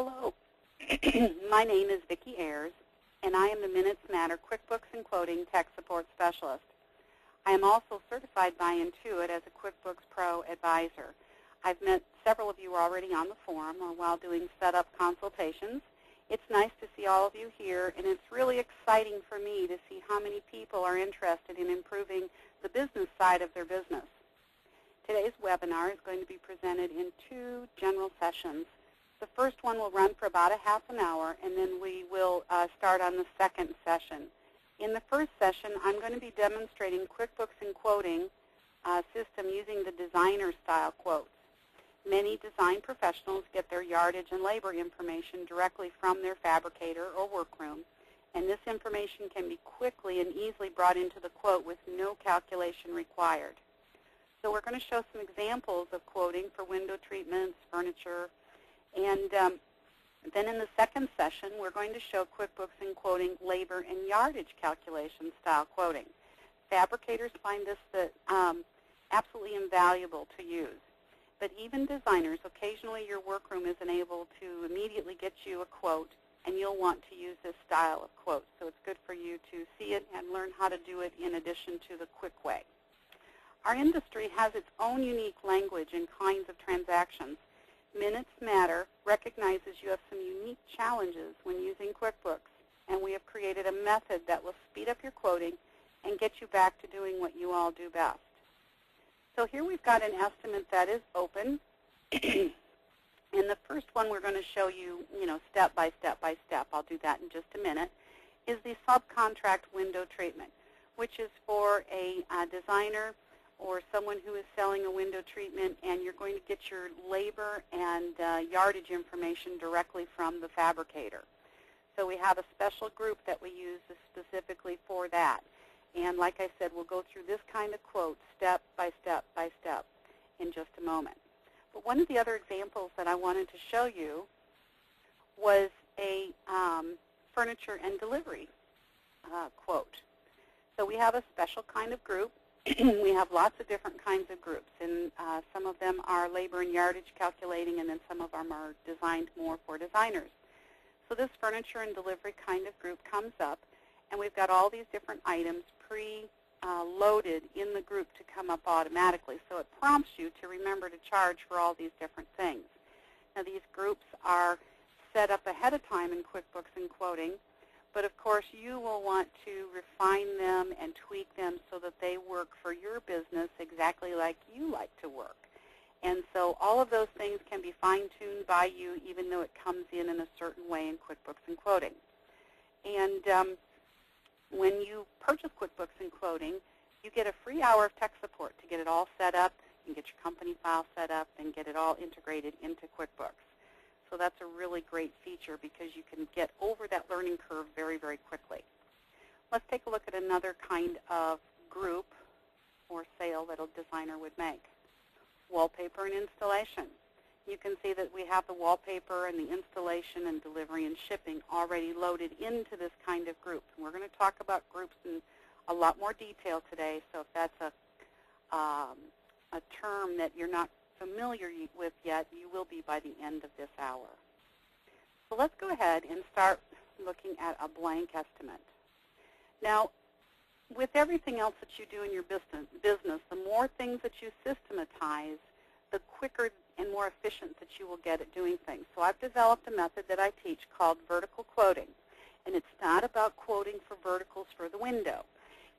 Hello, my name is Vickie Ayres, and I am the Minutes Matter QuickBooks and Quoting Tech Support Specialist. I am also certified by Intuit as a QuickBooks Pro Advisor. I've met several of you already on the forum or while doing setup consultations. It's nice to see all of you here, and it's really exciting for me to see how many people are interested in improving the business side of their business. Today's webinar is going to be presented in two general sessions. The first one will run for about a half an hour, and then we will uh, start on the second session. In the first session, I'm going to be demonstrating QuickBooks and Quoting uh, system using the designer style quotes. Many design professionals get their yardage and labor information directly from their fabricator or workroom, and this information can be quickly and easily brought into the quote with no calculation required. So we're going to show some examples of quoting for window treatments, furniture, and um, then in the second session, we're going to show QuickBooks in quoting labor and yardage calculation style quoting. Fabricators find this that, um, absolutely invaluable to use. But even designers, occasionally your workroom isn't able to immediately get you a quote, and you'll want to use this style of quote. So it's good for you to see it and learn how to do it in addition to the quick way. Our industry has its own unique language and kinds of transactions. Minutes Matter recognizes you have some unique challenges when using QuickBooks, and we have created a method that will speed up your quoting and get you back to doing what you all do best. So here we've got an estimate that is open. and the first one we're going to show you, you know, step by step by step. I'll do that in just a minute, is the subcontract window treatment, which is for a uh, designer or someone who is selling a window treatment and you're going to get your labor and uh, yardage information directly from the fabricator. So we have a special group that we use specifically for that. And like I said, we'll go through this kind of quote step by step by step in just a moment. But one of the other examples that I wanted to show you was a um, furniture and delivery uh, quote. So we have a special kind of group we have lots of different kinds of groups, and uh, some of them are labor and yardage calculating, and then some of them are designed more for designers. So this furniture and delivery kind of group comes up, and we've got all these different items pre-loaded uh, in the group to come up automatically. So it prompts you to remember to charge for all these different things. Now these groups are set up ahead of time in QuickBooks and Quoting, but of course, you will want to refine them and tweak them so that they work for your business exactly like you like to work. And so all of those things can be fine-tuned by you even though it comes in in a certain way in QuickBooks and Quoting. And um, when you purchase QuickBooks and Quoting, you get a free hour of tech support to get it all set up, and get your company file set up, and get it all integrated into QuickBooks. So that's a really great feature because you can get over that learning curve very, very quickly. Let's take a look at another kind of group or sale that a designer would make. Wallpaper and installation. You can see that we have the wallpaper and the installation and delivery and shipping already loaded into this kind of group. And we're going to talk about groups in a lot more detail today, so if that's a, um, a term that you're not familiar with yet, you will be by the end of this hour. So let's go ahead and start looking at a blank estimate. Now, with everything else that you do in your business, the more things that you systematize, the quicker and more efficient that you will get at doing things. So I've developed a method that I teach called vertical quoting. And it's not about quoting for verticals for the window.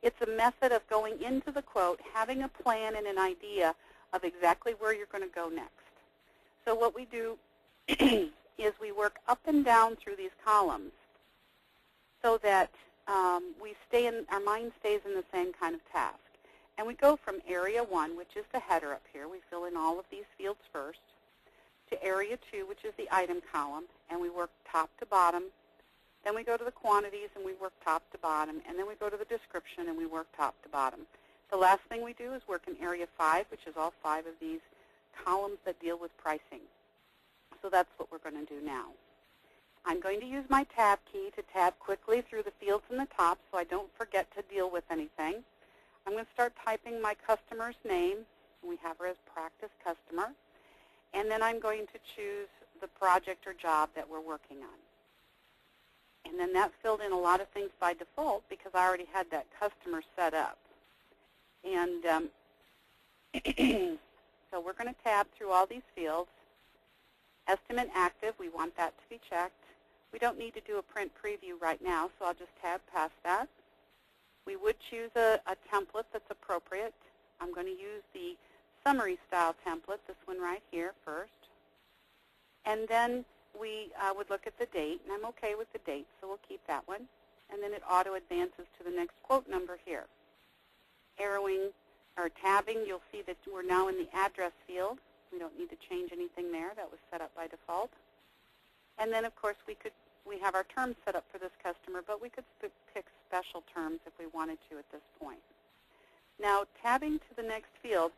It's a method of going into the quote, having a plan and an idea of exactly where you're going to go next. So what we do is we work up and down through these columns so that um, we stay in, our mind stays in the same kind of task. And we go from area 1, which is the header up here. We fill in all of these fields first, to area 2, which is the item column, and we work top to bottom. Then we go to the quantities, and we work top to bottom. And then we go to the description, and we work top to bottom. The last thing we do is work in Area 5, which is all five of these columns that deal with pricing. So that's what we're going to do now. I'm going to use my tab key to tab quickly through the fields in the top so I don't forget to deal with anything. I'm going to start typing my customer's name. We have her as practice customer. And then I'm going to choose the project or job that we're working on. And then that filled in a lot of things by default because I already had that customer set up. And um, so we're going to tab through all these fields. Estimate active, we want that to be checked. We don't need to do a print preview right now, so I'll just tab past that. We would choose a, a template that's appropriate. I'm going to use the summary style template, this one right here first. And then we uh, would look at the date, and I'm okay with the date, so we'll keep that one. And then it auto advances to the next quote number here. Arrowing or tabbing, you'll see that we're now in the address field. We don't need to change anything there. That was set up by default. And then, of course, we could we have our terms set up for this customer, but we could pick special terms if we wanted to at this point. Now, tabbing to the next field,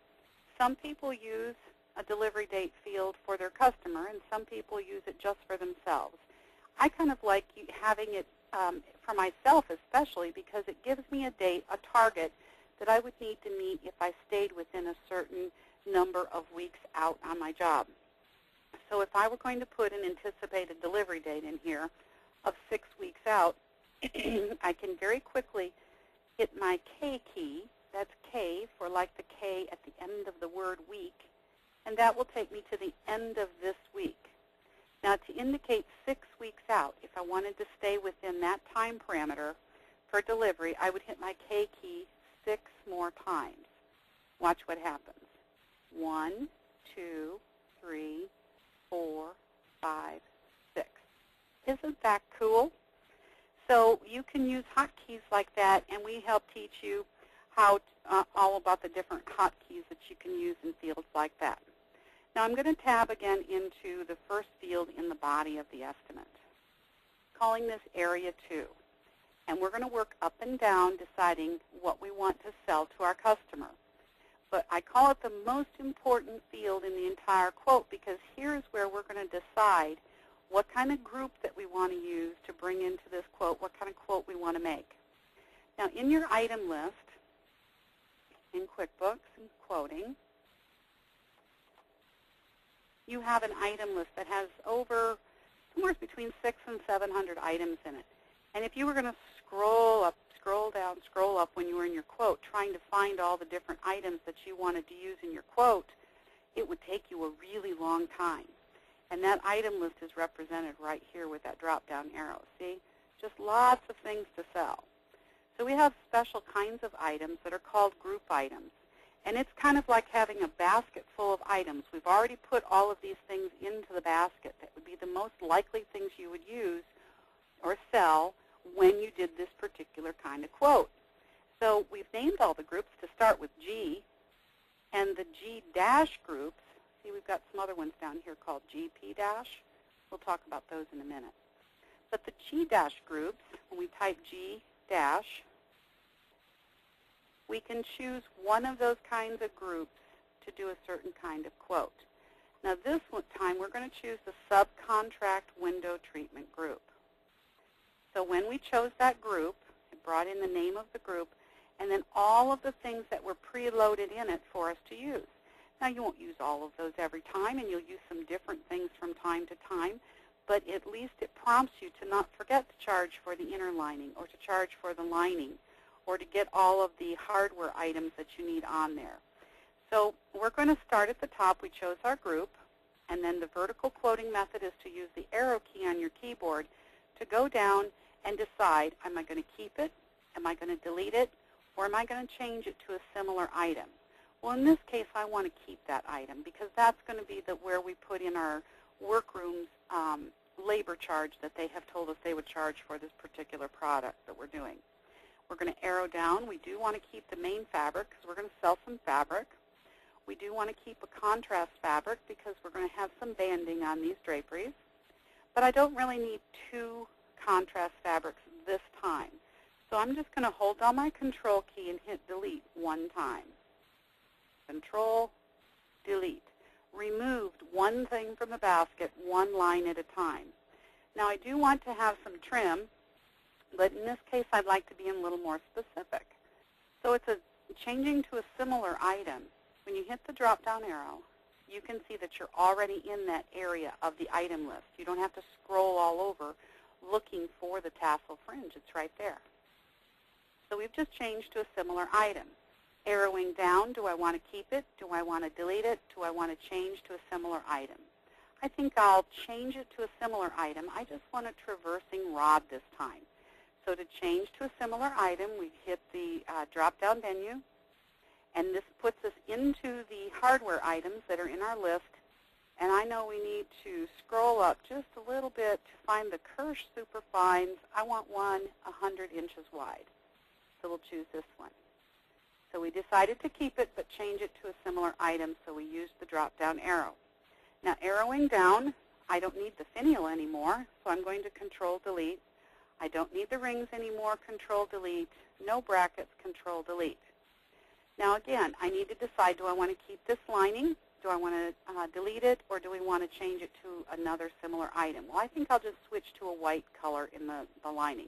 some people use a delivery date field for their customer, and some people use it just for themselves. I kind of like having it um, for myself especially because it gives me a date, a target, that I would need to meet if I stayed within a certain number of weeks out on my job. So if I were going to put an anticipated delivery date in here of six weeks out, I can very quickly hit my K key. That's K for like the K at the end of the word week, and that will take me to the end of this week. Now to indicate six weeks out, if I wanted to stay within that time parameter for delivery, I would hit my K key six more times. Watch what happens. One, two, three, four, five, six. Isn't that cool? So you can use hotkeys like that, and we help teach you how uh, all about the different hotkeys that you can use in fields like that. Now I'm going to tab again into the first field in the body of the estimate, calling this Area 2. And we're going to work up and down deciding what we want to sell to our customer. But I call it the most important field in the entire quote because here's where we're going to decide what kind of group that we want to use to bring into this quote, what kind of quote we want to make. Now in your item list, in QuickBooks and quoting, you have an item list that has over somewhere between six and 700 items in it. And if you were going to scroll up, scroll down, scroll up when you were in your quote, trying to find all the different items that you wanted to use in your quote, it would take you a really long time. And that item list is represented right here with that drop-down arrow. See? Just lots of things to sell. So we have special kinds of items that are called group items. And it's kind of like having a basket full of items. We've already put all of these things into the basket that would be the most likely things you would use or sell when you did this particular kind of quote. So we've named all the groups to start with G, and the G dash groups, see we've got some other ones down here called GP dash. We'll talk about those in a minute. But the G dash groups, when we type G dash, we can choose one of those kinds of groups to do a certain kind of quote. Now this time we're going to choose the subcontract window treatment group. So when we chose that group, it brought in the name of the group, and then all of the things that were preloaded in it for us to use. Now you won't use all of those every time, and you'll use some different things from time to time, but at least it prompts you to not forget to charge for the inner lining or to charge for the lining or to get all of the hardware items that you need on there. So we're going to start at the top. We chose our group, and then the vertical quoting method is to use the arrow key on your keyboard to go down and decide, am I going to keep it, am I going to delete it, or am I going to change it to a similar item? Well, in this case, I want to keep that item because that's going to be the, where we put in our workrooms um, labor charge that they have told us they would charge for this particular product that we're doing. We're going to arrow down. We do want to keep the main fabric because we're going to sell some fabric. We do want to keep a contrast fabric because we're going to have some banding on these draperies. But I don't really need two contrast fabrics this time. So I'm just going to hold down my control key and hit delete one time. Control, delete. Removed one thing from the basket, one line at a time. Now I do want to have some trim, but in this case I'd like to be a little more specific. So it's a changing to a similar item. When you hit the drop-down arrow, you can see that you're already in that area of the item list. You don't have to scroll all over looking for the tassel fringe. It's right there. So we've just changed to a similar item. Arrowing down, do I want to keep it? Do I want to delete it? Do I want to change to a similar item? I think I'll change it to a similar item. I just want a traversing rod this time. So to change to a similar item, we hit the uh, drop-down menu, and this puts us into the hardware items that are in our list. And I know we need to scroll up just a little bit to find the Kirsch Superfines. I want one 100 inches wide. So we'll choose this one. So we decided to keep it but change it to a similar item, so we used the drop-down arrow. Now arrowing down, I don't need the finial anymore, so I'm going to Control-Delete. I don't need the rings anymore, Control-Delete. No brackets, Control-Delete. Now again, I need to decide, do I want to keep this lining? Do I want to uh, delete it, or do we want to change it to another similar item? Well, I think I'll just switch to a white color in the, the lining.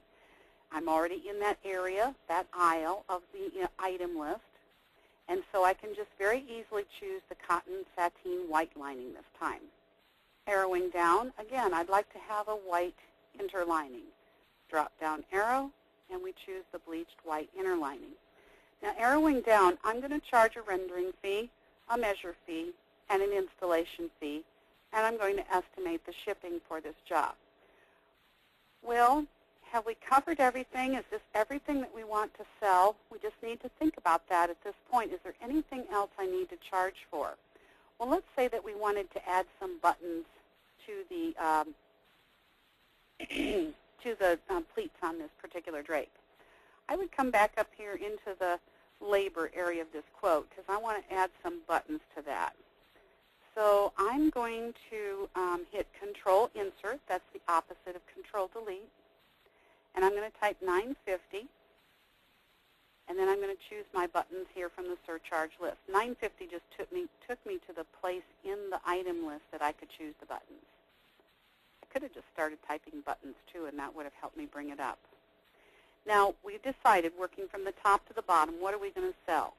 I'm already in that area, that aisle of the know, item list. And so I can just very easily choose the cotton sateen white lining this time. Arrowing down, again, I'd like to have a white interlining. Drop down arrow, and we choose the bleached white inner lining. Now arrowing down, I'm going to charge a rendering fee, a measure fee, and an installation fee, and I'm going to estimate the shipping for this job. Well, have we covered everything? Is this everything that we want to sell? We just need to think about that at this point. Is there anything else I need to charge for? Well, let's say that we wanted to add some buttons to the um, to the um, pleats on this particular drape. I would come back up here into the labor area of this quote because I want to add some buttons to that. So I'm going to um, hit Control Insert. That's the opposite of Control Delete and I'm going to type 950, and then I'm going to choose my buttons here from the surcharge list. 950 just took me, took me to the place in the item list that I could choose the buttons. I could have just started typing buttons too, and that would have helped me bring it up. Now, we've decided, working from the top to the bottom, what are we going to sell?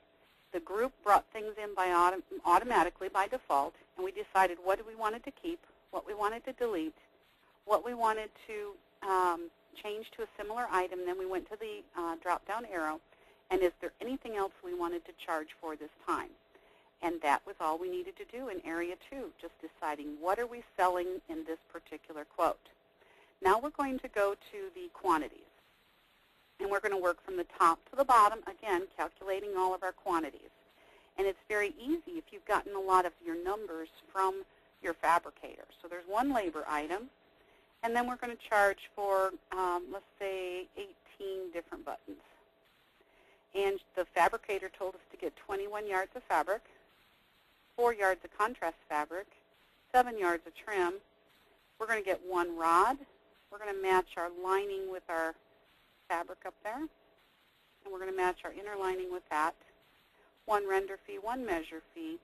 The group brought things in by autom automatically by default, and we decided what we wanted to keep, what we wanted to delete, what we wanted to um, change to a similar item, then we went to the uh, drop-down arrow, and is there anything else we wanted to charge for this time? And that was all we needed to do in Area 2, just deciding what are we selling in this particular quote. Now we're going to go to the quantities. And we're going to work from the top to the bottom, again, calculating all of our quantities. And it's very easy if you've gotten a lot of your numbers from your fabricator. So there's one labor item, and then we're going to charge for, um, let's say, 18 different buttons. And the fabricator told us to get 21 yards of fabric, 4 yards of contrast fabric, 7 yards of trim. We're going to get one rod. We're going to match our lining with our fabric up there. And we're going to match our inner lining with that. One render fee, one measure fee.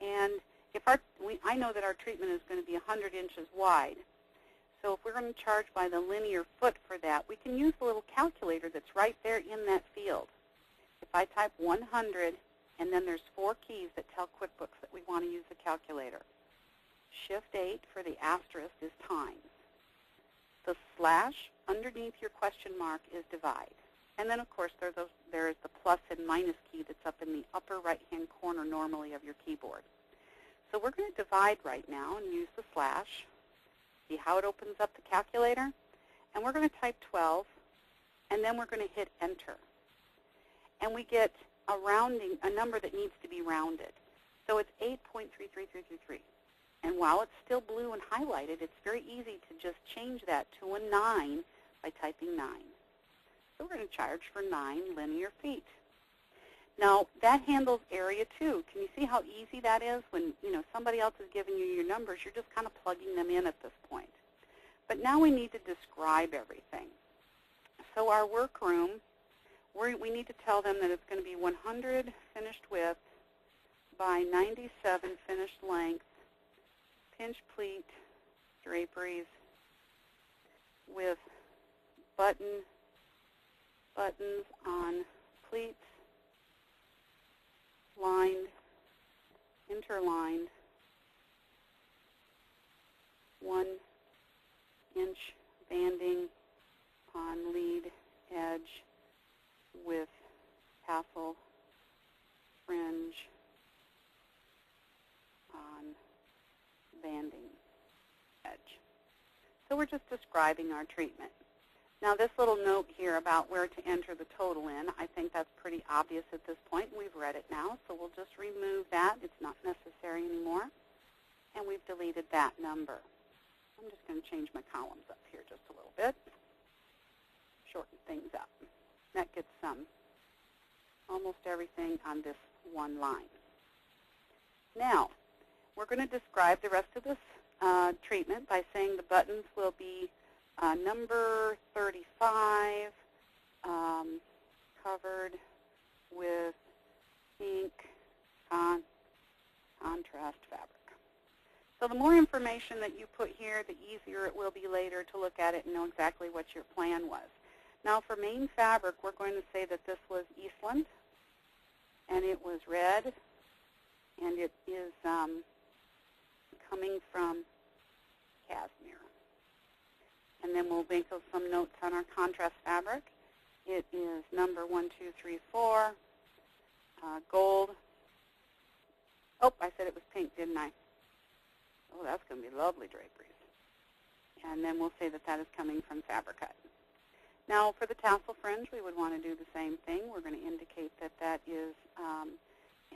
And if our, we, I know that our treatment is going to be 100 inches wide. So if we're going to charge by the linear foot for that, we can use the little calculator that's right there in that field. If I type 100, and then there's four keys that tell QuickBooks that we want to use the calculator. Shift 8 for the asterisk is times. The slash underneath your question mark is divide. And then, of course, there, is the plus and minus key that's up in the upper right-hand corner normally of your keyboard. So we're going to divide right now and use the slash see how it opens up the calculator. And we're going to type 12, and then we're going to hit Enter. And we get a rounding, a number that needs to be rounded. So it's 8.33333. And while it's still blue and highlighted, it's very easy to just change that to a 9 by typing 9. So we're going to charge for 9 linear feet. Now, that handles area 2. Can you see how easy that is when, you know, somebody else is giving you your numbers? You're just kind of plugging them in at this point. But now we need to describe everything. So our workroom, we need to tell them that it's going to be 100 finished width by 97 finished length, pinch pleat draperies with button buttons on pleats lined, interlined, one inch banding on lead edge with tassel fringe on banding edge. So we're just describing our treatment. Now this little note here about where to enter the total in, I think that's pretty obvious at this point. We've read it now, so we'll just remove that. It's not necessary anymore. And we've deleted that number. I'm just going to change my columns up here just a little bit. Shorten things up. That gets some, almost everything on this one line. Now, we're going to describe the rest of this uh, treatment by saying the buttons will be uh, number 35, um, covered with pink con contrast fabric. So the more information that you put here, the easier it will be later to look at it and know exactly what your plan was. Now for main fabric, we're going to say that this was Eastland, and it was red, and it is um, coming from cashmere. And then we'll make some notes on our contrast fabric. It is number 1234, uh, gold. Oh, I said it was pink, didn't I? Oh, that's going to be lovely draperies. And then we'll say that that is coming from Fabri-Cut. Now, for the tassel fringe, we would want to do the same thing. We're going to indicate that that is um,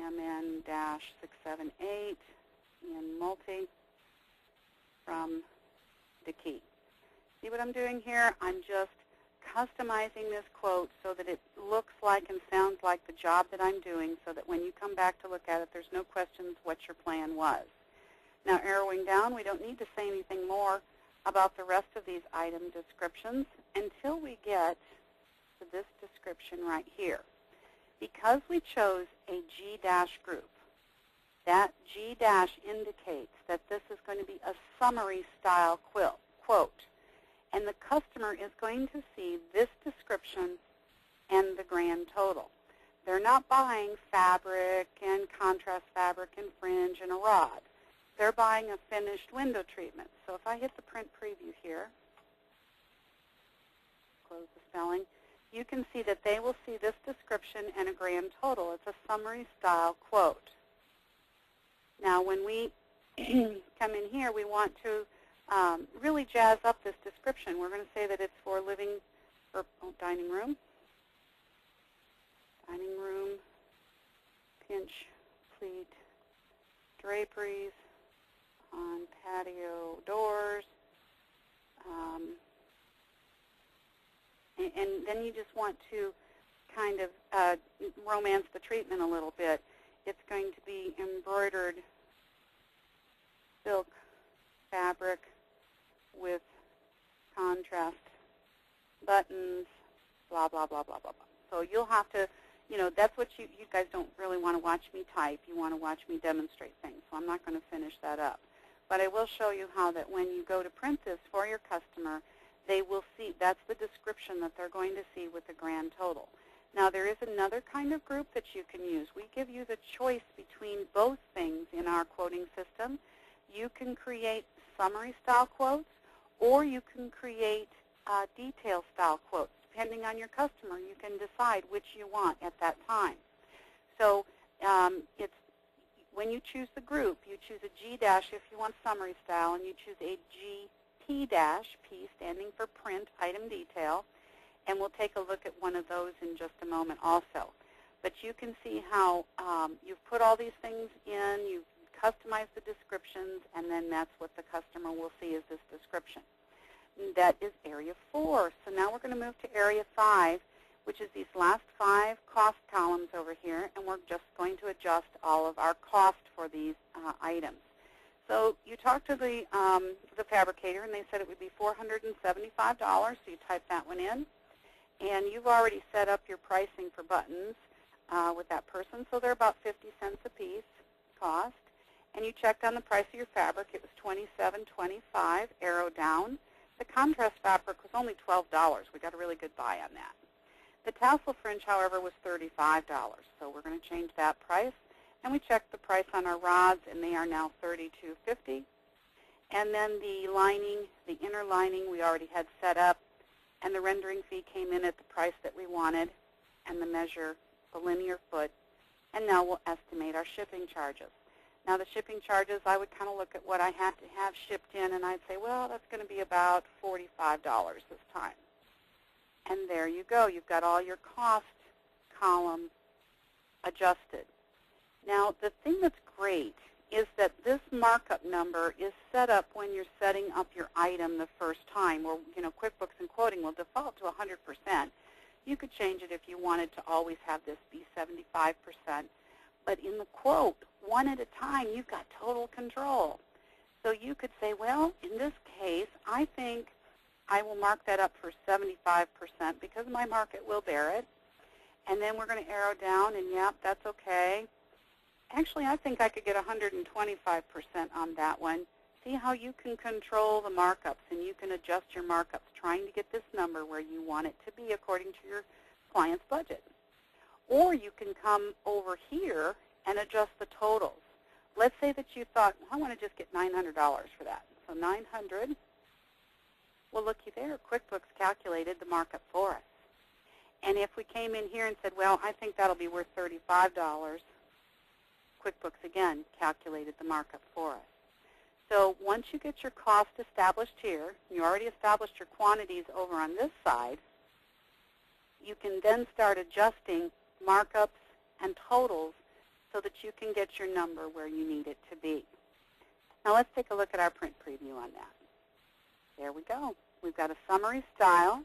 MN-678 in multi from Daqui. See what I'm doing here? I'm just customizing this quote so that it looks like and sounds like the job that I'm doing so that when you come back to look at it, there's no questions what your plan was. Now, arrowing down, we don't need to say anything more about the rest of these item descriptions until we get to this description right here. Because we chose a G- dash group, that G- dash indicates that this is going to be a summary style quilt, quote. And the customer is going to see this description and the grand total. They're not buying fabric and contrast fabric and fringe and a rod. They're buying a finished window treatment. So if I hit the print preview here, close the spelling, you can see that they will see this description and a grand total. It's a summary style quote. Now when we come in here, we want to um, really jazz up this description. We're going to say that it's for living, or oh, dining room, dining room, pinch, pleat, draperies, on patio doors. Um, and, and, then you just want to kind of uh, romance the treatment a little bit. It's going to be embroidered silk fabric with contrast buttons, blah, blah, blah, blah, blah, blah. So you'll have to, you know, that's what you, you guys don't really want to watch me type. You want to watch me demonstrate things. So I'm not going to finish that up. But I will show you how that when you go to print this for your customer, they will see, that's the description that they're going to see with the grand total. Now there is another kind of group that you can use. We give you the choice between both things in our quoting system. You can create summary style quotes or you can create uh, detail style quotes. Depending on your customer, you can decide which you want at that time. So um, it's when you choose the group, you choose a G dash if you want summary style, and you choose a GP dash, P standing for print item detail, and we'll take a look at one of those in just a moment also. But you can see how um, you've put all these things in, you've customized the descriptions, and then that's what the customer will see is this description. That is area four. So now we're going to move to area five, which is these last five cost columns over here, and we're just going to adjust all of our cost for these uh, items. So you talked to the, um, the fabricator, and they said it would be $475, so you type that one in. And you've already set up your pricing for buttons uh, with that person, so they're about 50 cents a piece cost. And you checked on the price of your fabric. It was $27.25, arrow down. The contrast fabric was only $12. We got a really good buy on that. The tassel fringe, however, was $35, so we're going to change that price. And we checked the price on our rods, and they are now $32.50. And then the lining, the inner lining we already had set up, and the rendering fee came in at the price that we wanted, and the measure, the linear foot, and now we'll estimate our shipping charges. Now the shipping charges, I would kind of look at what I had to have shipped in, and I'd say, well, that's going to be about $45 this time. And there you go. You've got all your cost columns adjusted. Now, the thing that's great is that this markup number is set up when you're setting up your item the first time, or you know, QuickBooks and Quoting will default to 100%. You could change it if you wanted to always have this be 75%. But in the quote, one at a time, you've got total control. So you could say, well, in this case, I think I will mark that up for 75% because my market will bear it. And then we're going to arrow down, and yep, that's okay. Actually, I think I could get 125% on that one. See how you can control the markups, and you can adjust your markups, trying to get this number where you want it to be according to your client's budget. Or you can come over here and adjust the totals. Let's say that you thought, I want to just get $900 for that. So 900 well, looky there. QuickBooks calculated the markup for us. And if we came in here and said, well, I think that'll be worth $35, QuickBooks, again, calculated the markup for us. So once you get your cost established here, you already established your quantities over on this side, you can then start adjusting markups and totals so that you can get your number where you need it to be. Now let's take a look at our print preview on that. There we go. We've got a summary style,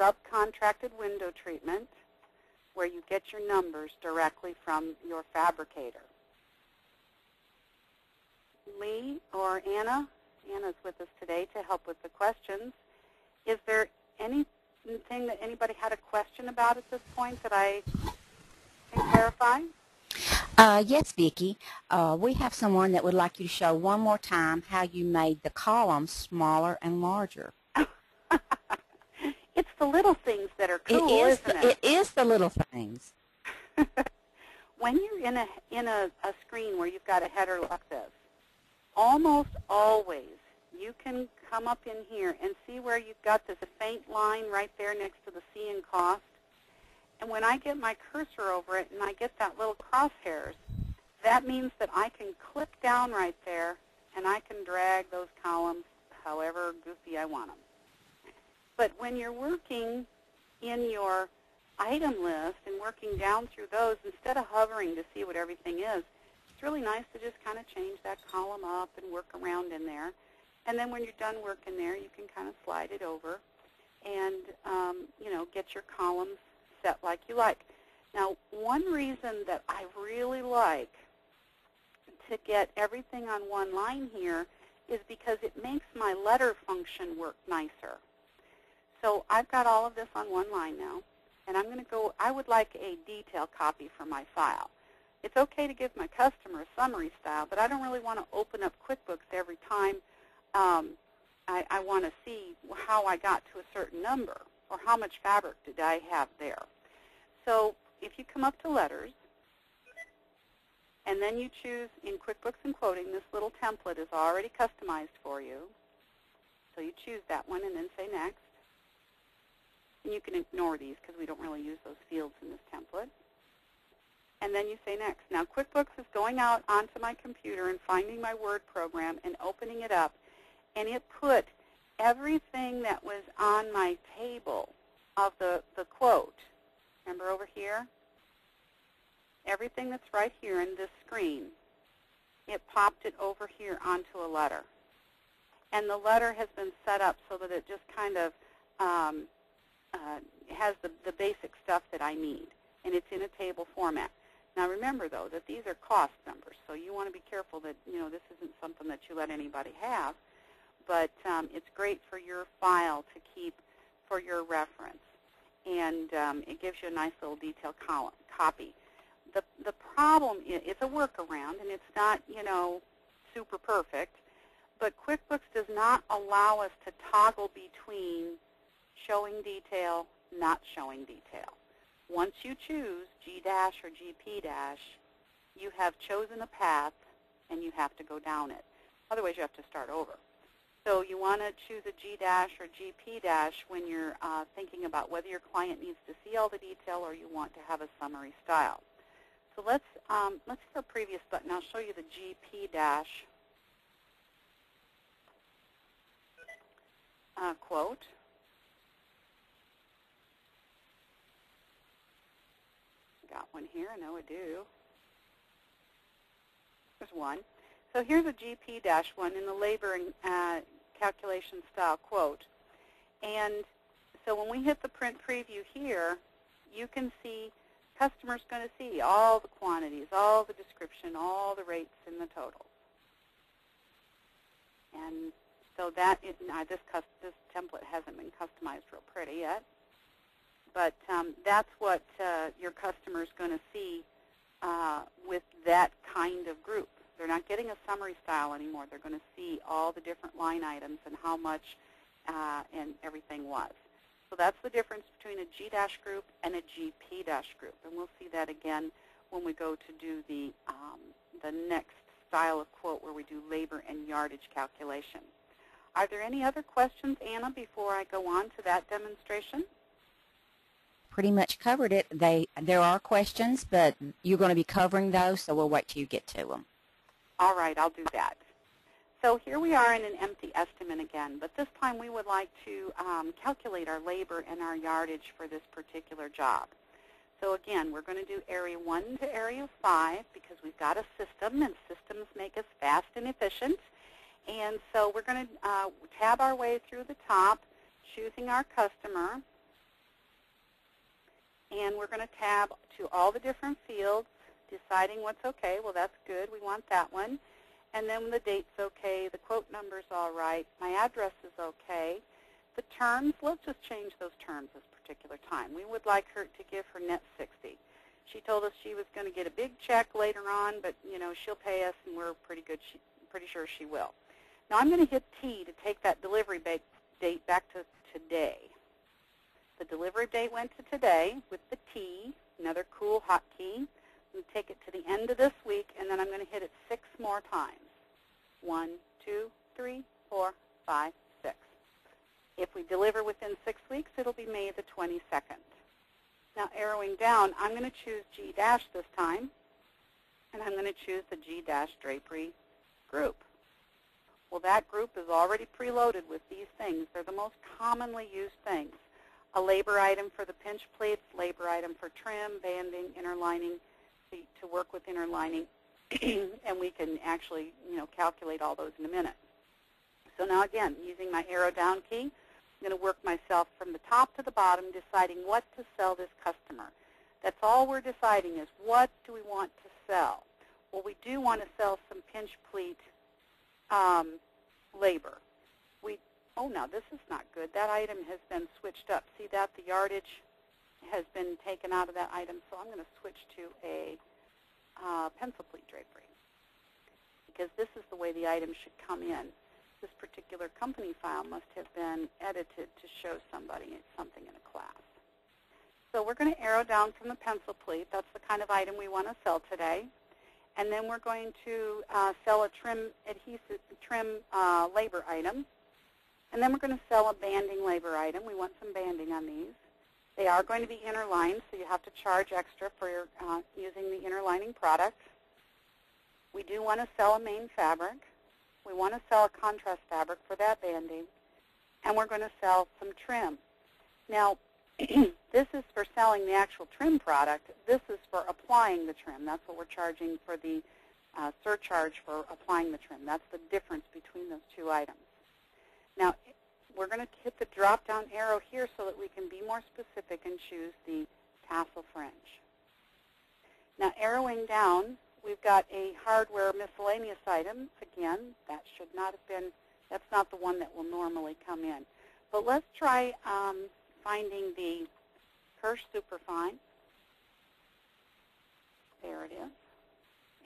subcontracted window treatment, where you get your numbers directly from your fabricator. Lee or Anna, Anna's with us today to help with the questions. Is there anything that anybody had a question about at this point that I can clarify? Uh, yes, Vickie. Uh, we have someone that would like you to show one more time how you made the columns smaller and larger. it's the little things that are cool, it is isn't the, it? It is the little things. when you're in a in a, a screen where you've got a header like this, almost always you can come up in here and see where you've got this faint line right there next to the C in cost. And when I get my cursor over it and I get that little crosshairs, that means that I can click down right there and I can drag those columns however goofy I want them. But when you're working in your item list and working down through those, instead of hovering to see what everything is, it's really nice to just kind of change that column up and work around in there. And then when you're done working there, you can kind of slide it over and, um, you know, get your columns set like you like. Now, one reason that I really like to get everything on one line here is because it makes my letter function work nicer. So I've got all of this on one line now, and I'm going to go, I would like a detail copy for my file. It's okay to give my customer a summary style, but I don't really want to open up QuickBooks every time um, I, I want to see how I got to a certain number or how much fabric did I have there. So if you come up to letters, and then you choose in QuickBooks and Quoting, this little template is already customized for you. So you choose that one and then say Next. And you can ignore these because we don't really use those fields in this template. And then you say Next. Now QuickBooks is going out onto my computer and finding my Word program and opening it up. And it put everything that was on my table of the, the quote Remember over here? Everything that's right here in this screen, it popped it over here onto a letter. And the letter has been set up so that it just kind of um, uh, has the, the basic stuff that I need. And it's in a table format. Now remember, though, that these are cost numbers, so you want to be careful that you know this isn't something that you let anybody have. But um, it's great for your file to keep for your reference and um, it gives you a nice little detailed column, copy. The, the problem is it's a workaround, and it's not, you know, super perfect, but QuickBooks does not allow us to toggle between showing detail, not showing detail. Once you choose G- dash or GP-, dash, you have chosen a path, and you have to go down it. Otherwise, you have to start over. So you want to choose a G dash or GP dash when you're uh, thinking about whether your client needs to see all the detail or you want to have a summary style. So let's um, let's hit our previous button. I'll show you the GP dash uh, quote. Got one here. I know I do. There's one. So here's a GP-1 in the labor and uh, calculation style quote. And so when we hit the print preview here, you can see customers going to see all the quantities, all the description, all the rates in the totals. And so that is, uh, this, this template hasn't been customized real pretty yet. But um, that's what uh, your customer is going to see uh, with that kind of group. They're not getting a summary style anymore. They're going to see all the different line items and how much uh, and everything was. So that's the difference between a G-dash group and a GP-dash group. And we'll see that again when we go to do the, um, the next style of quote where we do labor and yardage calculation. Are there any other questions, Anna, before I go on to that demonstration? Pretty much covered it. They There are questions, but you're going to be covering those, so we'll wait till you get to them. All right, I'll do that. So here we are in an empty estimate again, but this time we would like to um, calculate our labor and our yardage for this particular job. So again, we're going to do area 1 to area 5 because we've got a system, and systems make us fast and efficient. And so we're going to uh, tab our way through the top, choosing our customer. And we're going to tab to all the different fields, deciding what's okay. Well, that's good. We want that one. And then the date's okay. The quote number's all right. My address is okay. The terms, let's just change those terms this particular time. We would like her to give her net 60. She told us she was going to get a big check later on, but you know she'll pay us, and we're pretty good. She, pretty sure she will. Now I'm going to hit T to take that delivery date back to today. The delivery date went to today with the T, another cool hotkey. To take it to the end of this week, and then I'm going to hit it six more times. One, two, three, four, five, six. If we deliver within six weeks, it'll be May the 22nd. Now arrowing down, I'm going to choose G dash this time, and I'm going to choose the G dash drapery group. Well, that group is already preloaded with these things. They're the most commonly used things. A labor item for the pinch pleats, labor item for trim, banding, inner to, work with inner lining, and we can actually you know, calculate all those in a minute. So now again, using my arrow down key, I'm going to work myself from the top to the bottom, deciding what to sell this customer. That's all we're deciding is what do we want to sell. Well, we do want to sell some pinch pleat um, labor. We oh no, this is not good. That item has been switched up. See that the yardage has been taken out of that item, so I'm going to switch to a uh, pencil pleat drapery because this is the way the item should come in. This particular company file must have been edited to show somebody something in a class. So we're going to arrow down from the pencil pleat. That's the kind of item we want to sell today and then we're going to uh, sell a trim adhesive trim uh, labor item, and then we're going to sell a banding labor item. We want some banding on these. They are going to be inner lined, so you have to charge extra for your, uh, using the inner lining product. We do want to sell a main fabric. We want to sell a contrast fabric for that banding, and we're going to sell some trim. Now, this is for selling the actual trim product. This is for applying the trim. That's what we're charging for the uh, surcharge for applying the trim. That's the difference between those two items. Now, we're going to hit the drop-down arrow here so that we can be more specific and choose the tassel fringe. Now, arrowing down, we've got a hardware miscellaneous item. Again, that should not have been, that's not the one that will normally come in. But let's try um, finding the Kirsch Superfine. There it is.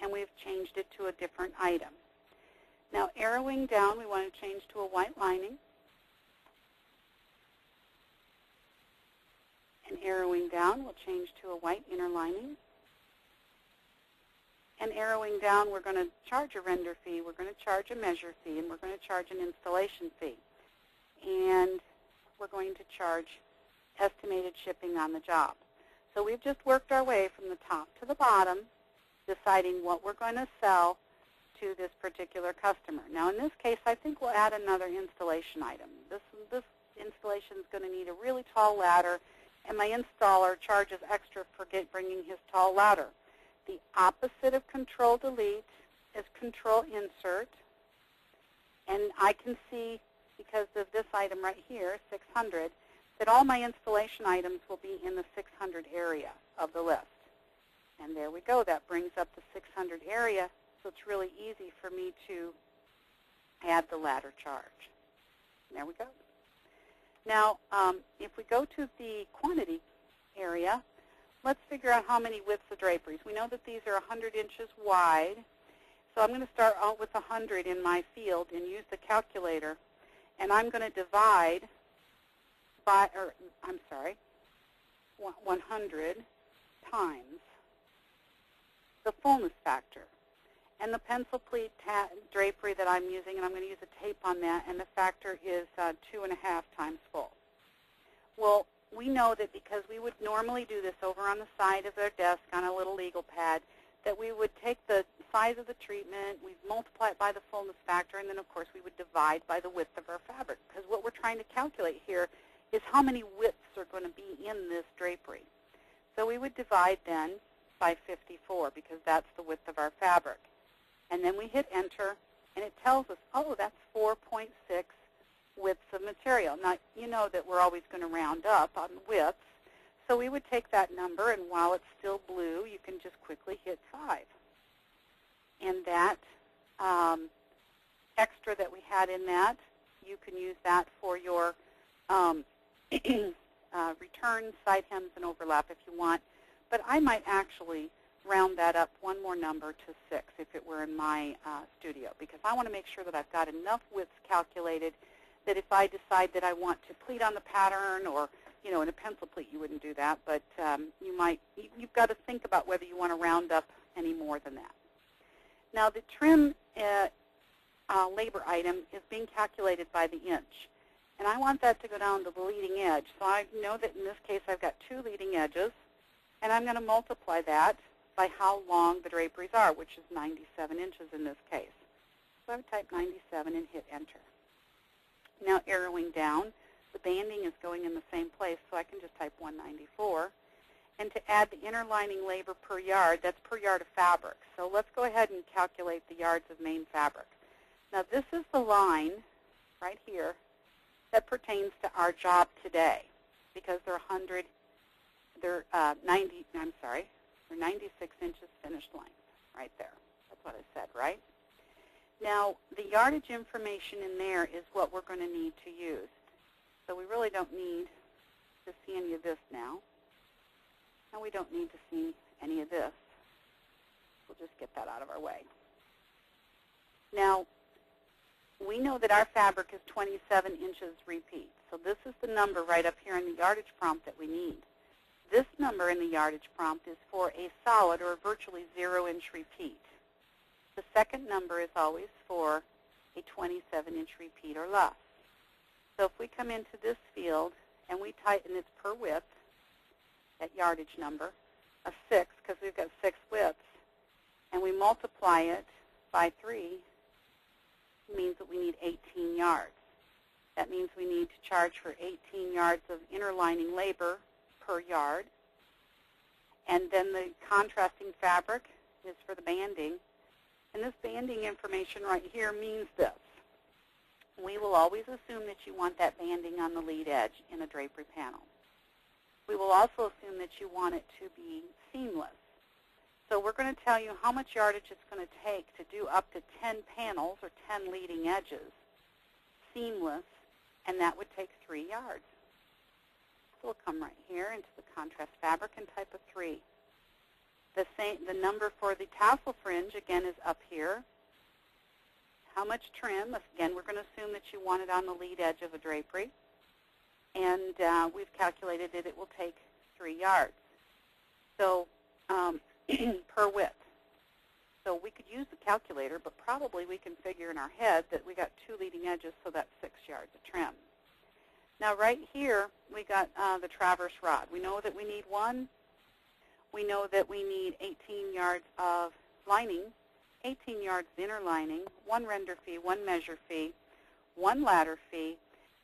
And we've changed it to a different item. Now arrowing down, we want to change to a white lining. And arrowing down, we'll change to a white inner lining. And arrowing down, we're going to charge a render fee, we're going to charge a measure fee, and we're going to charge an installation fee. And we're going to charge estimated shipping on the job. So we've just worked our way from the top to the bottom, deciding what we're going to sell to this particular customer. Now in this case, I think we'll add another installation item. This, this installation is going to need a really tall ladder, and my installer charges extra for get, bringing his tall ladder. The opposite of control delete is control insert, and I can see, because of this item right here, 600, that all my installation items will be in the 600 area of the list. And there we go. That brings up the 600 area, so it's really easy for me to add the ladder charge. There we go. Now, um, if we go to the quantity area, let's figure out how many widths of draperies. We know that these are 100 inches wide, so I'm going to start out with 100 in my field and use the calculator, and I'm going to divide by, or I'm sorry, 100 times the fullness factor. And the pencil pleat drapery that I'm using, and I'm going to use a tape on that, and the factor is uh, two and a half times full. Well, we know that because we would normally do this over on the side of their desk on a little legal pad, that we would take the size of the treatment, we'd multiply it by the fullness factor, and then of course we would divide by the width of our fabric. Because what we're trying to calculate here is how many widths are going to be in this drapery. So we would divide then by 54 because that's the width of our fabric. And then we hit enter, and it tells us, oh, that's 4.6 widths of material. Now, you know that we're always going to round up on widths, so we would take that number, and while it's still blue, you can just quickly hit 5. And that um, extra that we had in that, you can use that for your um, uh, return, side hems, and overlap if you want. But I might actually round that up one more number to 6 if it were in my uh, studio because I want to make sure that I've got enough widths calculated that if I decide that I want to pleat on the pattern or, you know, in a pencil pleat you wouldn't do that, but um, you might, you, you've got to think about whether you want to round up any more than that. Now the trim uh, uh, labor item is being calculated by the inch. And I want that to go down to the leading edge. So I know that in this case I've got two leading edges. And I'm going to multiply that by how long the draperies are, which is 97 inches in this case. So I would type 97 and hit enter. Now arrowing down, the banding is going in the same place, so I can just type 194. And to add the inner lining labor per yard, that's per yard of fabric. So let's go ahead and calculate the yards of main fabric. Now this is the line right here that pertains to our job today because there are 100, they're uh, 90, I'm sorry, they're 96 inches finished length right there. That's what I said, right? Now, the yardage information in there is what we're going to need to use. So we really don't need to see any of this now. And we don't need to see any of this. We'll just get that out of our way. Now, we know that our fabric is 27 inches repeat. So this is the number right up here in the yardage prompt that we need. This number in the yardage prompt is for a solid or virtually zero-inch repeat. The second number is always for a 27-inch repeat or less. So if we come into this field and we tighten its per width, that yardage number, a 6, because we've got 6 widths, and we multiply it by 3, means that we need 18 yards. That means we need to charge for 18 yards of inner lining labor per yard. And then the contrasting fabric is for the banding. And this banding information right here means this. We will always assume that you want that banding on the lead edge in a drapery panel. We will also assume that you want it to be seamless. So we're going to tell you how much yardage it's going to take to do up to 10 panels or 10 leading edges seamless, and that would take 3 yards. So we'll come right here into the contrast fabric and type a 3. The, same, the number for the tassel fringe, again, is up here. How much trim? Again, we're going to assume that you want it on the lead edge of a drapery. And uh, we've calculated that it will take 3 yards. So um, per width. So we could use the calculator, but probably we can figure in our head that we got two leading edges, so that's six yards of trim. Now right here, we got uh, the traverse rod. We know that we need one. We know that we need 18 yards of lining, 18 yards of inner lining, one render fee, one measure fee, one ladder fee,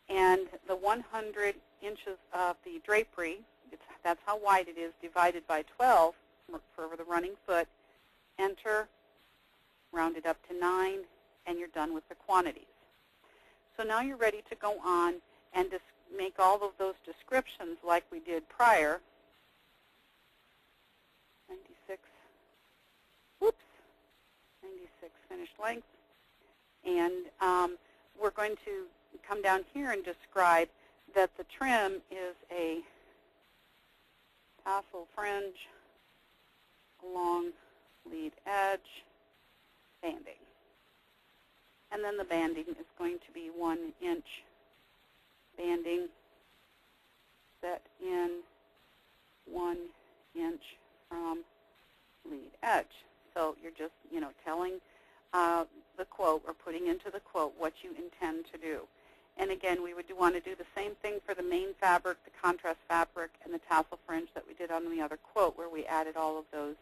and the 100 inches of the drapery, that's how wide it is, divided by 12 for the running foot, enter, round it up to 9, and you're done with the quantities. So now you're ready to go on and just make all of those descriptions like we did prior. 96, whoops, 96 finished length. And um, we're going to come down here and describe that the trim is a tassel fringe along lead edge banding. And then the banding is going to be one inch banding set in one inch from lead edge. So you're just, you know, telling uh, the quote or putting into the quote what you intend to do. And again, we would want to do the same thing for the main fabric, the contrast fabric, and the tassel fringe that we did on the other quote where we added all of those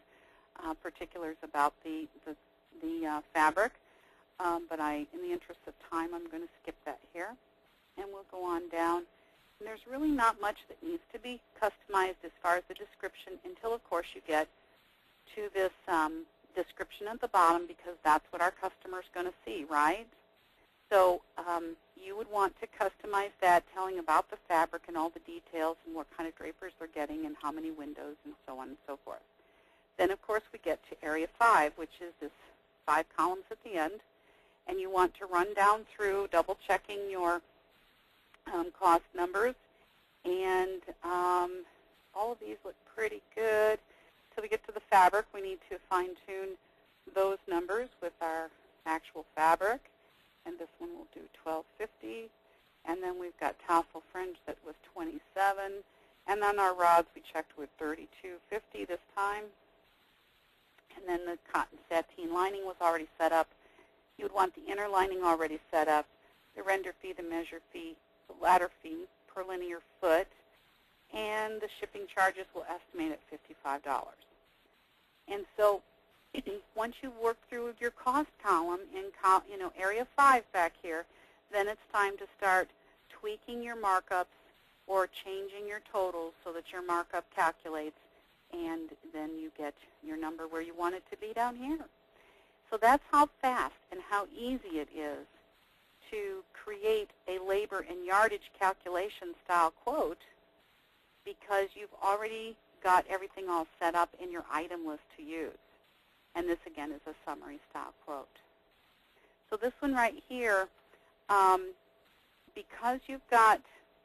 uh, particulars about the, the, the uh, fabric. Um, but I, in the interest of time, I'm going to skip that here. And we'll go on down. And there's really not much that needs to be customized as far as the description until, of course, you get to this um, description at the bottom because that's what our customer is going to see, right? So um, you would want to customize that, telling about the fabric and all the details and what kind of drapers they're getting and how many windows and so on and so forth. Then, of course, we get to Area 5, which is this five columns at the end. And you want to run down through, double-checking your um, cost numbers. And um, all of these look pretty good. Until we get to the fabric, we need to fine-tune those numbers with our actual fabric and this one will do 1250. And then we've got tassel fringe that was 27. And then our rods we checked with 3250 this time. And then the cotton sateen lining was already set up. You would want the inner lining already set up, the render fee, the measure fee, ladder fee per linear foot, and the shipping charges will estimate at $55. And so once you work through your cost column in you know area 5 back here, then it's time to start tweaking your markups or changing your totals so that your markup calculates and then you get your number where you want it to be down here. So that's how fast and how easy it is to create a labor and yardage calculation style quote because you've already got everything all set up in your item list to use. And this, again, is a summary style quote. So this one right here, um, because you've got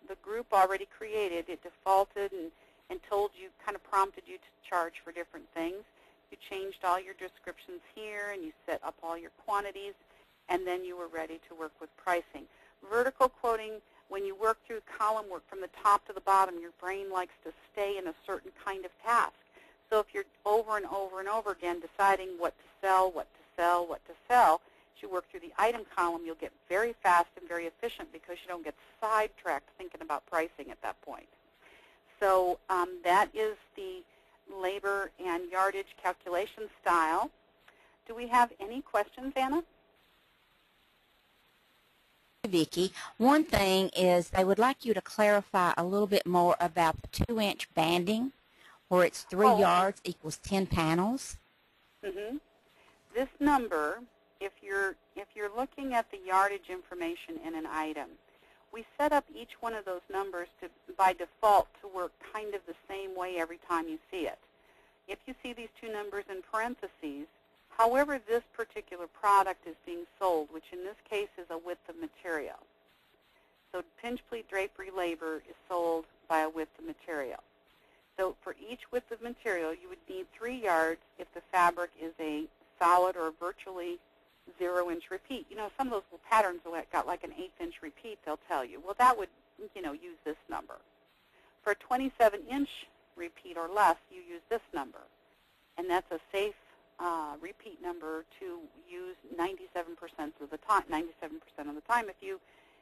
the group already created, it defaulted and, and told you, kind of prompted you to charge for different things. You changed all your descriptions here, and you set up all your quantities, and then you were ready to work with pricing. Vertical quoting, when you work through column work from the top to the bottom, your brain likes to stay in a certain kind of task. So if you're over and over and over again deciding what to sell, what to sell, what to sell, as you work through the item column, you'll get very fast and very efficient because you don't get sidetracked thinking about pricing at that point. So um, that is the labor and yardage calculation style. Do we have any questions, Anna? Vickie, one thing is I would like you to clarify a little bit more about the two-inch banding where it's three oh. yards equals 10 panels? Mm-hmm. This number, if you're, if you're looking at the yardage information in an item, we set up each one of those numbers to, by default to work kind of the same way every time you see it. If you see these two numbers in parentheses, however this particular product is being sold, which in this case is a width of material. So pinch pleat drapery labor is sold by a width of material. So for each width of material, you would need three yards if the fabric is a solid or virtually zero-inch repeat. You know, some of those little patterns that got like an eighth-inch repeat, they'll tell you. Well, that would, you know, use this number. For a 27-inch repeat or less, you use this number. And that's a safe uh, repeat number to use 97% of the time. 97% of the time, if you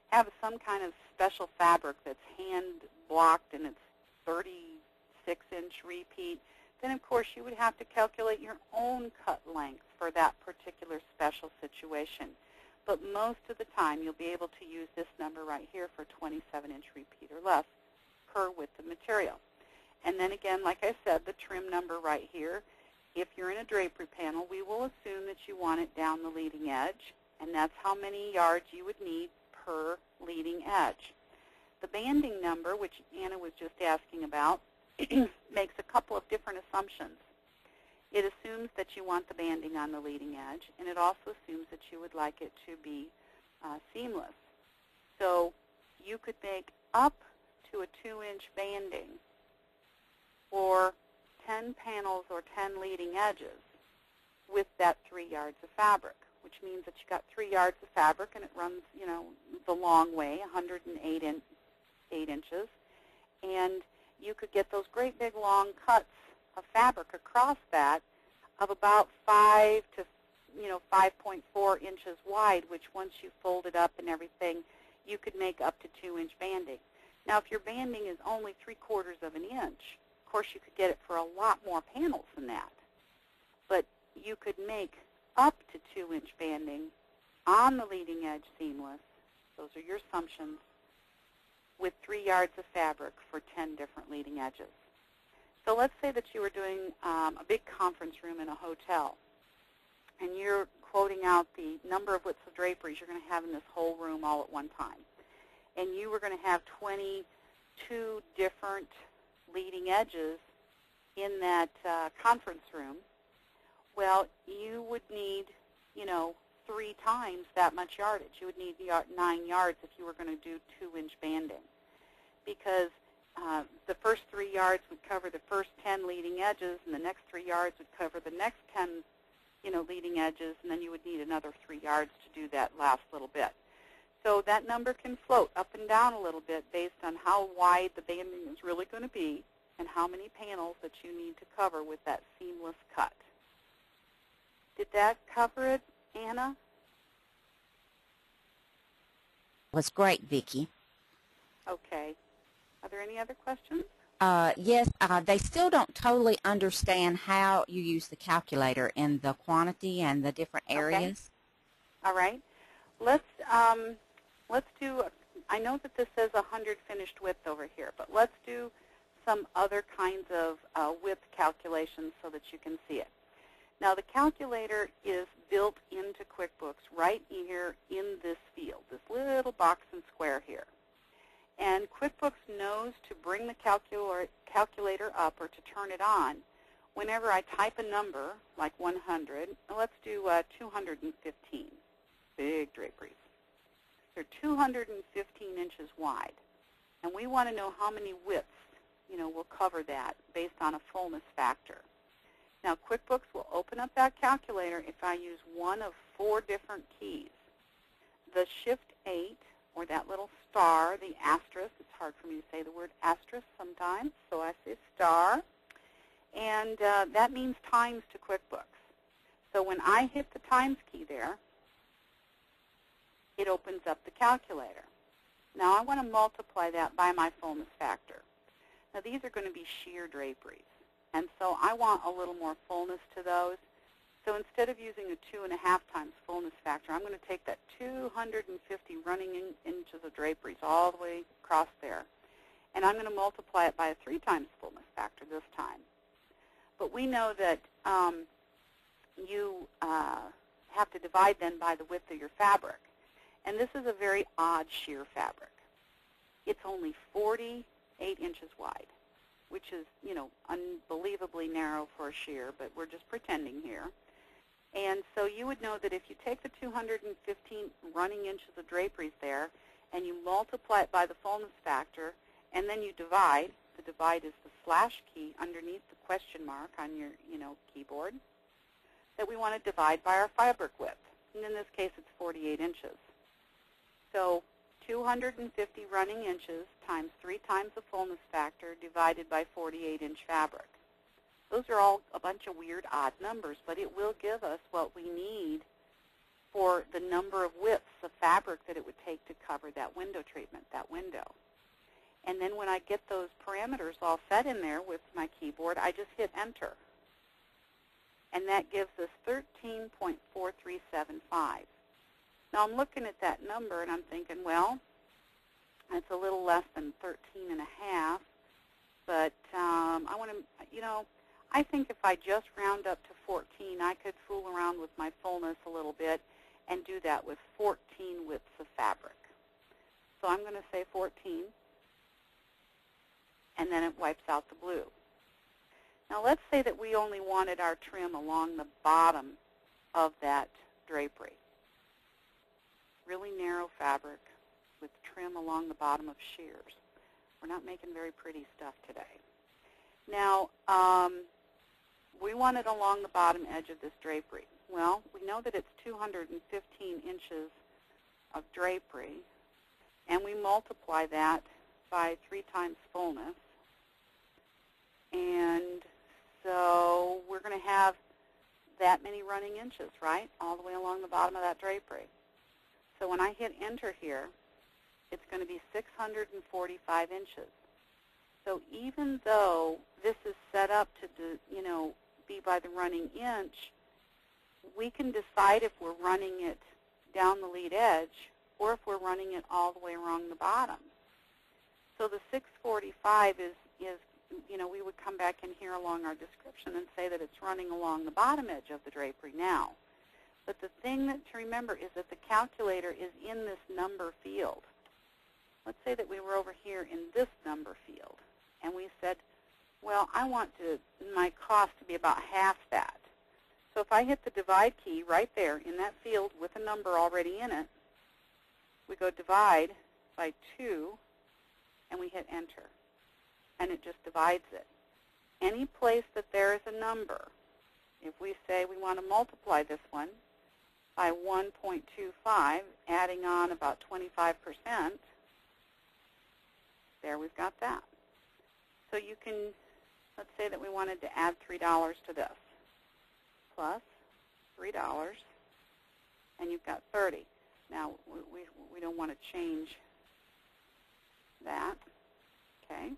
have some kind of special fabric that's hand blocked and it's 36 inch repeat, then of course you would have to calculate your own cut length for that particular special situation. But most of the time you'll be able to use this number right here for 27 inch repeat or less per width of material. And then again, like I said, the trim number right here, if you're in a drapery panel, we will assume that you want it down the leading edge, and that's how many yards you would need per leading edge. The banding number, which Anna was just asking about, makes a couple of different assumptions. It assumes that you want the banding on the leading edge, and it also assumes that you would like it to be uh, seamless. So you could make up to a 2-inch banding for 10 panels or 10 leading edges with that 3 yards of fabric, which means that you got 3 yards of fabric and it runs, you know, the long way, 108 in, 8 inches. And you could get those great big long cuts of fabric across that of about 5 to, you know, 5.4 inches wide, which once you fold it up and everything, you could make up to 2-inch banding. Now, if your banding is only 3 quarters of an inch, course you could get it for a lot more panels than that. But you could make up to 2-inch banding on the leading edge seamless. Those are your assumptions with 3 yards of fabric for 10 different leading edges. So let's say that you were doing um, a big conference room in a hotel, and you're quoting out the number of widths of draperies you're going to have in this whole room all at one time and you were going to have 22 different leading edges in that uh, conference room, well, you would need, you know, three times that much yardage. You would need nine yards if you were going to do two-inch banding because uh, the first three yards would cover the first 10 leading edges, and the next three yards would cover the next 10, you know, leading edges, and then you would need another three yards to do that last little bit. So that number can float up and down a little bit based on how wide the banding is really going to be and how many panels that you need to cover with that seamless cut. Did that cover it, Anna? was great, Vickie. Okay. Are there any other questions? Uh, yes, uh, they still don't totally understand how you use the calculator in the quantity and the different areas. Okay. All right. Let's um, let's do, I know that this says 100 finished width over here, but let's do some other kinds of uh, width calculations so that you can see it. Now the calculator is built into QuickBooks right here in this field, this little box and square here. And QuickBooks knows to bring the calculator up or to turn it on whenever I type a number, like 100, let's do uh, 215, big draperies. They're 215 inches wide. And we want to know how many widths, you know, will cover that based on a fullness factor. Now, QuickBooks will open up that calculator if I use one of four different keys. The Shift 8, or that little star, the asterisk, it's hard for me to say the word asterisk sometimes, so I say star. And uh, that means times to QuickBooks. So when I hit the times key there, it opens up the calculator. Now I want to multiply that by my fullness factor. Now these are going to be sheer draperies, and so I want a little more fullness to those. So instead of using a 2.5 times fullness factor, I'm going to take that 250 running in, inches of draperies all the way across there, and I'm going to multiply it by a 3 times fullness factor this time. But we know that um, you uh, have to divide then by the width of your fabric. And this is a very odd sheer fabric. It's only 48 inches wide, which is, you know, unbelievably narrow for a sheer, but we're just pretending here. And so you would know that if you take the 215 running inches of draperies there and you multiply it by the fullness factor and then you divide, the divide is the slash key underneath the question mark on your, you know, keyboard, that we want to divide by our fabric width. And in this case, it's 48 inches. So 250 running inches times 3 times the fullness factor divided by 48-inch fabric. Those are all a bunch of weird odd numbers, but it will give us what we need for the number of widths of fabric that it would take to cover that window treatment, that window. And then when I get those parameters all set in there with my keyboard, I just hit enter. And that gives us 13.4375. Now I'm looking at that number and I'm thinking, well, it's a little less than 13 and a half, but um, I want to, you know, I think if I just round up to 14, I could fool around with my fullness a little bit and do that with 14 widths of fabric. So I'm going to say 14, and then it wipes out the blue. Now let's say that we only wanted our trim along the bottom of that drapery. Really narrow fabric with trim along the bottom of sheers. We're not making very pretty stuff today. Now, um, we want it along the bottom edge of this drapery. Well, we know that it's 215 inches of drapery, and we multiply that by 3 times fullness. And so we're going to have that many running inches, right, all the way along the bottom of that drapery. So when I hit enter here, it's going to be 645 inches. So even though this is set up to, do, you know, be by the running inch, we can decide if we're running it down the lead edge or if we're running it all the way along the bottom. So the 645 is, is, you know, we would come back in here along our description and say that it's running along the bottom edge of the drapery now. But the thing that to remember is that the calculator is in this number field. Let's say that we were over here in this number field, and we said, well, I want to, my cost to be about half that. So if I hit the divide key right there in that field with a number already in it, we go divide by 2, and we hit enter. And it just divides it. Any place that there is a number, if we say we want to multiply this one by 1.25, adding on about 25%, there we've got that. So you can, let's say that we wanted to add $3 to this plus $3, and you've got 30. Now, we, we, don't want to change that. Okay.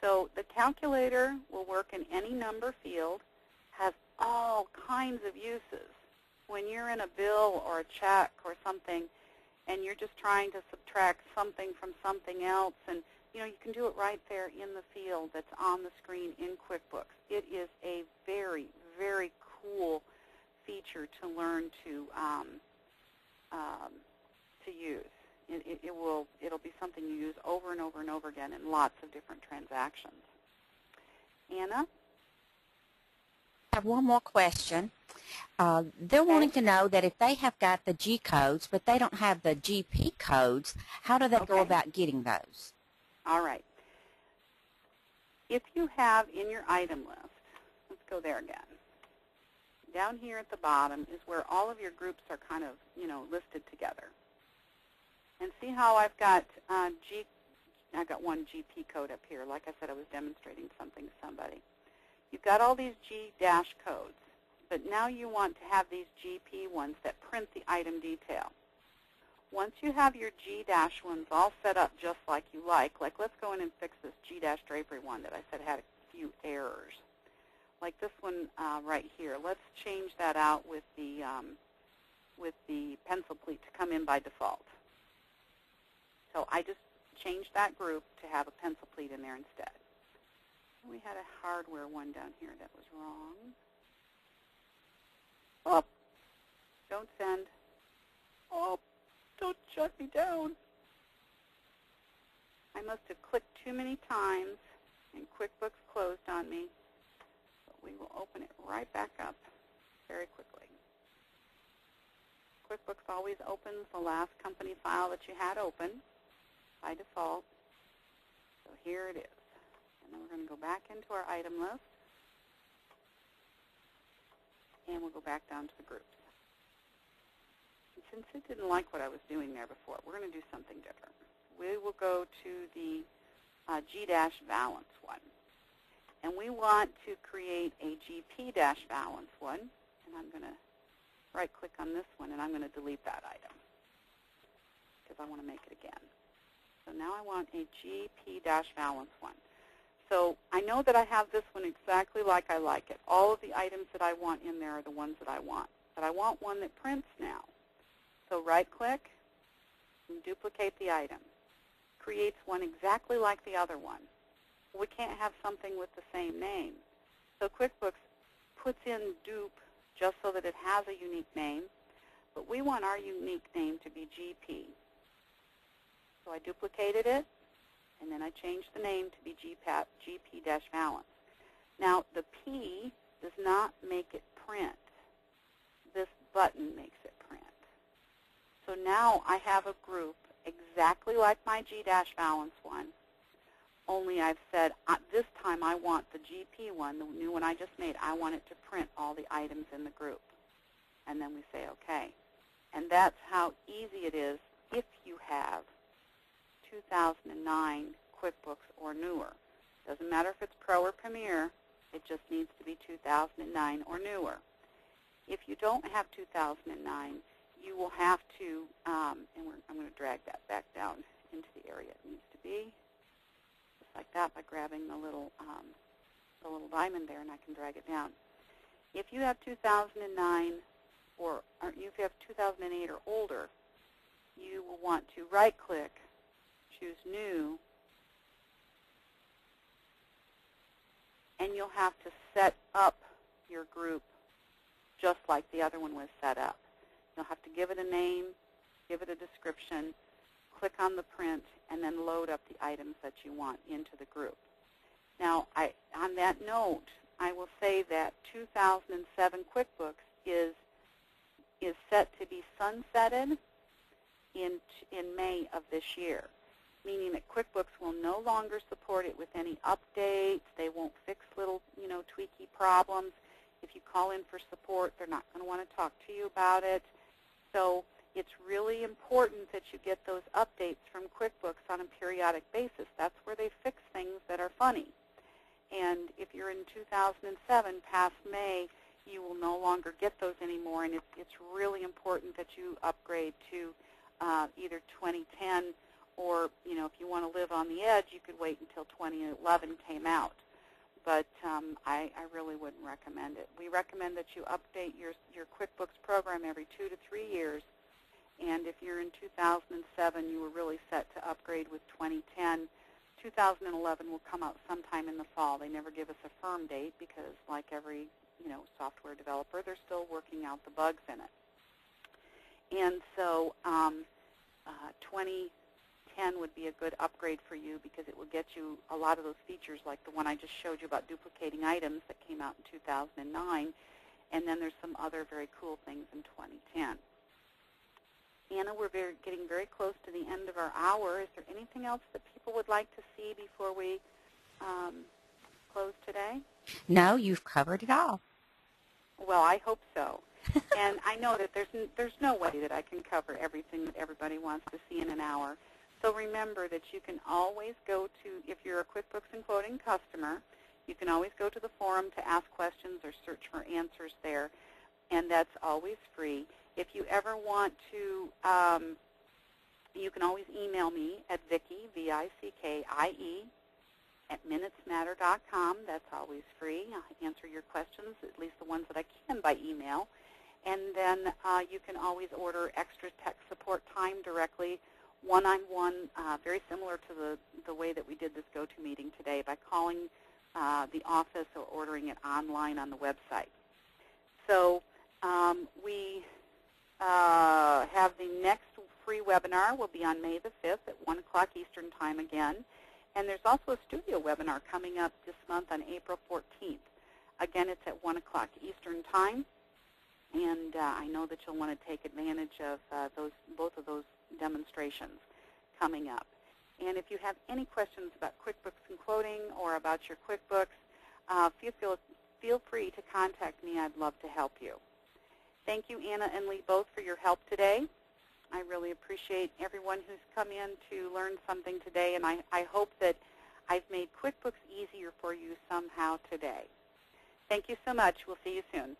So the calculator will work in any number field, has all kinds of uses. When you're in a bill or a check or something, and you're just trying to subtract something from something else, and you know you can do it right there in the field that's on the screen in QuickBooks. It is a very, very cool feature to learn to um, um, to use. It, it, it, will it'll be something you use over and over and over again in lots of different transactions. Anna? I have one more question. Uh, they're wanting to know that if they have got the G codes, but they don't have the GP codes, how do they okay. go about getting those? All right. If you have in your item list, let's go there again down here at the bottom is where all of your groups are kind of, you know, listed together. And see how I've got uh, G, I've got one GP code up here. Like I said, I was demonstrating something to somebody. You've got all these G dash codes, but now you want to have these GP ones that print the item detail. Once you have your G dash ones all set up just like you like, like let's go in and fix this G dash drapery one that I said had a few errors like this one uh, right here. Let's change that out with the um, with the pencil pleat to come in by default. So I just changed that group to have a pencil pleat in there instead. We had a hardware one down here that was wrong. Oh, don't send. Oh, don't shut me down. I must have clicked too many times and QuickBooks closed on me But we will open it right back up very quickly. QuickBooks always opens the last company file that you had open by default. So here it is. And then we're going to go back into our item list. And we'll go back down to the groups. And since it didn't like what I was doing there before, we're going to do something different. We will go to the uh, G-balance one. And we want to create a GP dash balance one. And I'm going to right-click on this one, and I'm going to delete that item because I want to make it again. So now I want a GP dash balance one. So I know that I have this one exactly like I like it. All of the items that I want in there are the ones that I want. But I want one that prints now. So right-click and duplicate the item. Creates one exactly like the other one. We can't have something with the same name. So QuickBooks puts in dupe just so that it has a unique name, but we want our unique name to be GP. So I duplicated it, and then I changed the name to be GPAT, GP-Balance. Now, the P does not make it print. This button makes it print. So now I have a group exactly like my G-Balance one, only I've said uh, this time I want the GP one, the new one I just made, I want it to print all the items in the group. And then we say OK. And that's how easy it is if you have 2009 QuickBooks or newer. Doesn't matter if it's Pro or Premier, it just needs to be 2009 or newer. If you don't have 2009, you will have to, um, and I'm going to drag that back down into the area it needs to be just like that by grabbing the little, um, the little diamond there, and I can drag it down. If you have 2009 or, or if you have 2008 or older, you will want to right-click, choose New, and you'll have to set up your group just like the other one was set up. You'll have to give it a name, give it a description, click on the print, and then load up the items that you want into the group. Now, I, on that note, I will say that 2007 QuickBooks is is set to be sunsetted in in May of this year, meaning that QuickBooks will no longer support it with any updates. They won't fix little, you know, tweaky problems. If you call in for support, they're not going to want to talk to you about it. So it's really important that you get those updates from QuickBooks on a periodic basis. That's where they fix things that are funny. And if you're in 2007 past May, you will no longer get those anymore, and it's, it's really important that you upgrade to uh, either 2010 or, you know, if you want to live on the edge, you could wait until 2011 came out. But um, I, I really wouldn't recommend it. We recommend that you update your, your QuickBooks program every two to three years and if you're in 2007, you were really set to upgrade with 2010. 2011 will come out sometime in the fall. They never give us a firm date because, like every you know software developer, they're still working out the bugs in it. And so um, uh, 2010 would be a good upgrade for you because it will get you a lot of those features like the one I just showed you about duplicating items that came out in 2009. And then there's some other very cool things in 2010. Anna, we're very, getting very close to the end of our hour. Is there anything else that people would like to see before we um, close today? No, you've covered it all. Well, I hope so. and I know that there's there's no way that I can cover everything that everybody wants to see in an hour. So remember that you can always go to, if you're a QuickBooks and Quoting customer, you can always go to the forum to ask questions or search for answers there, and that's always free. If you ever want to, um, you can always email me at Vickie, V-I-C-K-I-E, at minutesmatter.com. That's always free. I'll answer your questions, at least the ones that I can by email. And then uh, you can always order extra tech support time directly, one-on-one, uh, very similar to the, the way that we did this GoToMeeting today by calling uh, the office or ordering it online on the website. So um, we uh, have the next free webinar will be on May the 5th at 1 o'clock Eastern Time again. And there's also a studio webinar coming up this month on April 14th. Again, it's at 1 o'clock Eastern Time. And uh, I know that you'll want to take advantage of uh, those, both of those demonstrations coming up. And if you have any questions about QuickBooks and quoting or about your QuickBooks, uh, feel, feel free to contact me. I'd love to help you. Thank you, Anna and Lee, both for your help today. I really appreciate everyone who's come in to learn something today, and I, I hope that I've made QuickBooks easier for you somehow today. Thank you so much. We'll see you soon.